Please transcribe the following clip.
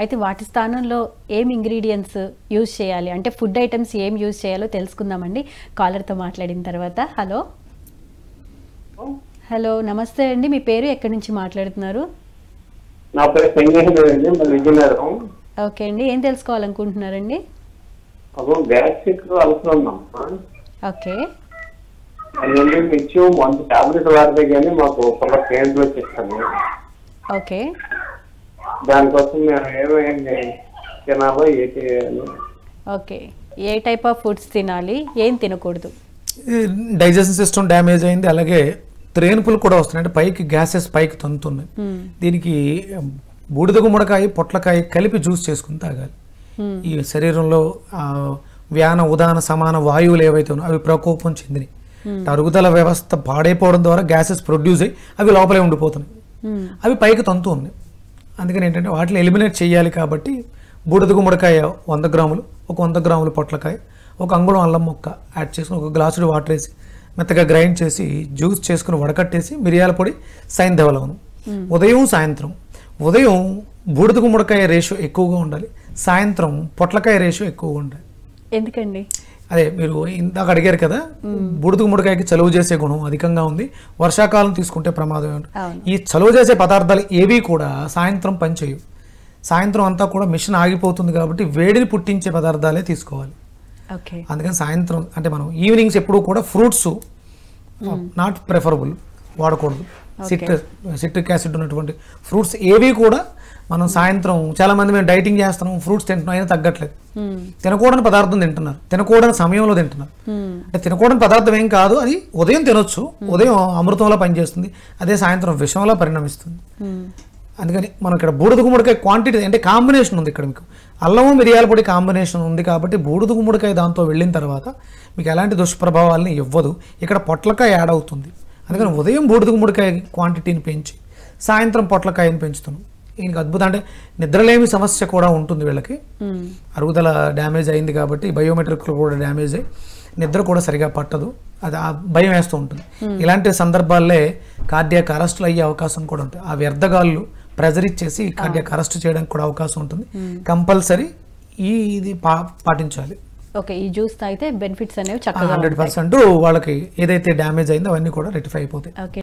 అయితే వాటి స్థానంలో ఏం ఇంగ్రీడియంట్స్ యూజ్ చేయాలి? అంటే ఫుడ్ ఐటమ్స్ ఏం యూజ్ చేయాలో తెలుసుకుందామండి. కాలర్తో మాట్లాడిన తర్వాత. హలో హలో నమస్తే అండి. మీ పేరు ఎక్కడి నుంచి మాట్లాడుతున్నారు? నా పేరు విజయనగరం. ఓకే అండి. ఏం తెలుసుకోవాలనుకుంటున్నారండి? గ్యాస్ట్రిక్ ఓకే టాబ్లెట్ వాడితే కానీ మాకు వచ్చేస్తాను ఓకే దానికోసం మేము ఏమైంది తినాలో ఏ చేయాలి ఓకే. ఏ టైప్ ఆఫ్ ఫుడ్స్ తినాలి? ఏం తినకూడదు? డైజెషన్ సిస్టమ్ డ్యామేజ్ అయింది. అలాగే త్రేనుపులు కూడా వస్తున్నాయి. అంటే పైకి గ్యాసెస్ పైకి తంతున్నాయి. దీనికి బూడిద గుమ్మడికాయ పొట్లకాయ కలిపి జ్యూస్ చేసుకుని తాగాలి. ఈ శరీరంలో ఆ, వ్యాన ఉదాన సమాన వాయువులు ఏవైతే ఉన్నాయో అవి ప్రకోపం చెందినాయి. అరుగుదల వ్యవస్థ పాడైపోవడం ద్వారా గ్యాసెస్ ప్రొడ్యూస్ అయ్యి అవి లోపలే ఉండిపోతున్నాయి. అవి పైకి తంతు ఉన్నాయి. అందుకని ఏంటంటే వాటిని ఎలిమినేట్ చేయాలి కాబట్టి బూడిద గుమ్మడికాయ వంద గ్రాములు ఒక వంద గ్రాములు పొట్లకాయ ఒక అంగుళం అల్లం ముక్క యాడ్ చేసుకుని ఒక గ్లాసుడు వాటర్ వేసి మెత్తగా గ్రైండ్ చేసి జ్యూస్ చేసుకుని వడకట్టేసి మిరియాల పొడి సైంధవలవనం ఉదయం సాయంత్రం. ఉదయం బూడిద గుమ్మడికాయ రేషియో ఎక్కువగా ఉండాలి సాయంత్రం పొట్లకాయ రేషియో ఎక్కువగా ఉండాలి. ఎందుకండి? అదే మీరు ఇందాక అడిగారు కదా బూడిద గుమ్మడికాయకి చలువ చేసే గుణం అధికంగా ఉంది వర్షాకాలం తీసుకుంటే ప్రమాదం ఏమిటి? ఈ చలువ చేసే పదార్థాలు ఏవి కూడా సాయంత్రం పనిచేయవు సాయంత్రం అంతా కూడా మిషన్ ఆగిపోతుంది కాబట్టి వేడిని పుట్టించే పదార్థాలే తీసుకోవాలి. అందుకని సాయంత్రం అంటే మనం ఈవినింగ్స్ ఎప్పుడూ కూడా ఫ్రూట్స్ నాట్ ప్రిఫరబుల్ వాడకూడదు. సిట్రస్ సిట్రిక్ యాసిడ్ ఉన్నటువంటి ఫ్రూట్స్ ఏవి కూడా మనం సాయంత్రం చాలా మంది మేము డైటింగ్ చేస్తున్నాం ఫ్రూట్స్ తింటున్నాం అయినా తగ్గట్లేదు. తినకూడని పదార్థం తింటున్నారు. తినకూడని సమయంలో తింటున్నారు. అంటే తినకూడని పదార్థం ఏం కాదు అది ఉదయం తినొచ్చు. ఉదయం అమృతంలో పనిచేస్తుంది అదే సాయంత్రం విషంలో పరిణమిస్తుంది. అందుకని మనం ఇక్కడ బూడిద గుమ్మడికాయ క్వాంటిటీ అంటే కాంబినేషన్ ఉంది ఇక్కడ మీకు. అల్లము మిరియాల పొడి కాంబినేషన్ ఉంది కాబట్టి బూడిద గుమ్మడికాయ దాంతో వెళ్ళిన తర్వాత మీకు ఎలాంటి దుష్ప్రభావాలని ఇవ్వదు. ఇక్కడ పొట్లకాయ యాడ్ అవుతుంది. అందుకని ఉదయం బూడిద గుమ్మడికాయ క్వాంటిటీని పెంచి సాయంత్రం పొట్లకాయని పెంచుతున్నాం. దీనికి అద్భుతం. అంటే నిద్రలేమి సమస్య కూడా ఉంటుంది వీళ్ళకి. అరుగుదల డ్యామేజ్ అయింది కాబట్టి బయోమెట్రిక్ కూడా డ్యామేజ్ అయ్యి నిద్ర కూడా సరిగా పట్టదు. అది ఆ భయం వేస్తూ ఉంటుంది. ఇలాంటి సందర్భాల్లో కార్డియాక్ అరెస్టులు అయ్యే అవకాశం కూడా ఉంటుంది. ఆ వ్యర్థగాళ్ళు ప్రెజర్ ఇచ్చేసి కార్డియాక్ అరెస్ట్ చేయడానికి కూడా అవకాశం ఉంటుంది. కంపల్సరీ ఈ ఇది పా పాటించాలి. ఓకే ఈ జ్యూస్ తాగితే బెనిఫిట్స్ అనేవి చక్కగా హండ్రెడ్ పర్సెంట్ వాళ్ళకి ఏదైతే డ్యామేజ్ అయిందో అవన్నీ కూడా రెటిఫై అయిపోతాయి.